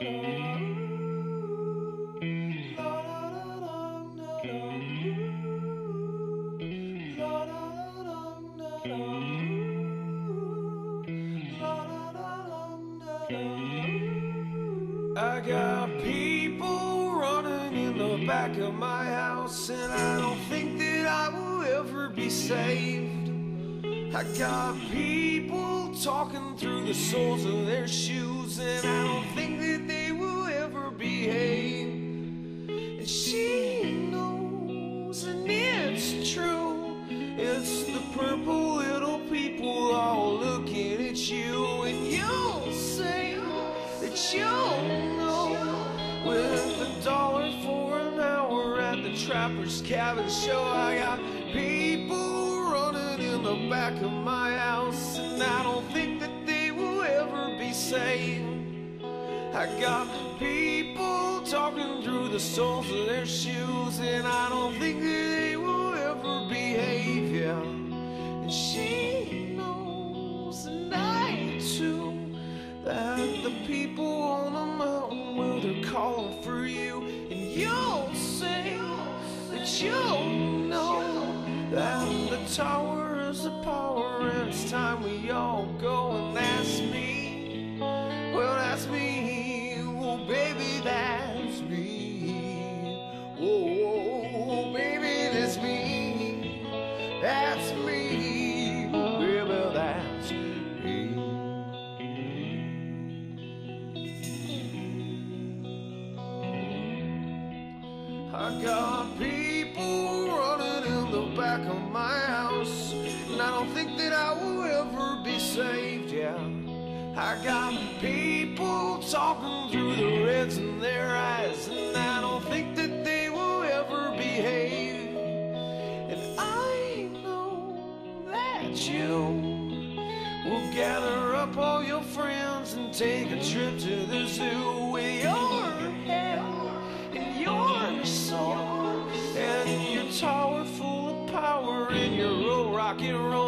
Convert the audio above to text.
I got people running in the back of my house, and I don't think that I will ever be saved. I got people talking through the soles of their shoes, and I don't think that they behave. And she knows, and it's true. It's the purple little people all looking at you, and you'll say that you'll know with a dollar for an hour at the Trapper's Cabin Show. I got people running in the back of my house, and I don't think that they will ever be safe. I got people talking through the soles of their shoes, and I don't think that they will ever behave. Yeah, and she knows, and I too, that the people on the mountain will they're calling for you, and you'll say that you'll know that the tower is the power, and it's time we all go, and that's me. That's me. Baby, that's me. I got people running in the back of my house, and I don't think that I will ever be saved. Yeah, I got people talking through the reds in their eyes, and I don't think that they will ever behave. Gather up all your friends and take a trip to the zoo with your head and your soul and your tower full of power and your old rock and roll.